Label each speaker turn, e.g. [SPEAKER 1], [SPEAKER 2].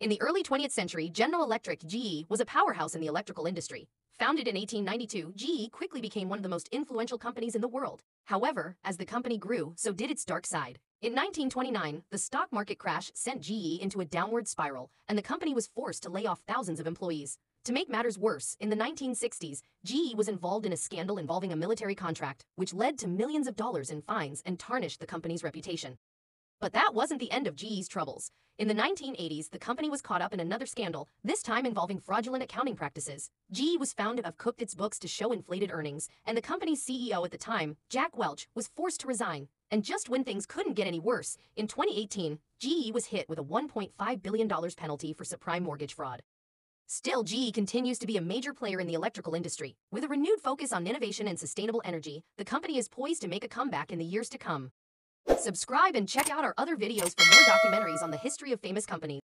[SPEAKER 1] In the early 20th century, General Electric GE was a powerhouse in the electrical industry. Founded in 1892, GE quickly became one of the most influential companies in the world. However, as the company grew, so did its dark side. In 1929, the stock market crash sent GE into a downward spiral, and the company was forced to lay off thousands of employees. To make matters worse, in the 1960s, GE was involved in a scandal involving a military contract, which led to millions of dollars in fines and tarnished the company's reputation. But that wasn't the end of GE's troubles. In the 1980s, the company was caught up in another scandal, this time involving fraudulent accounting practices. GE was found to have cooked its books to show inflated earnings, and the company's CEO at the time, Jack Welch, was forced to resign. And just when things couldn't get any worse, in 2018, GE was hit with a $1.5 billion penalty for subprime mortgage fraud. Still, GE continues to be a major player in the electrical industry. With a renewed focus on innovation and sustainable energy, the company is poised to make a comeback in the years to come. Subscribe and check out our other videos for more documentaries on the history of famous companies.